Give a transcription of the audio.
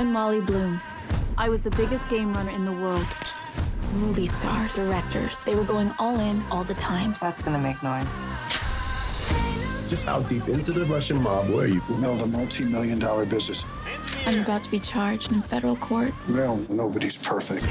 I'm Molly Bloom. I was the biggest game runner in the world. Movie stars, directors, they were going all in all the time. That's gonna make noise. Just how deep into the Russian mob were you? We built a multi-million dollar business. I'm about to be charged in federal court. Well, nobody's perfect.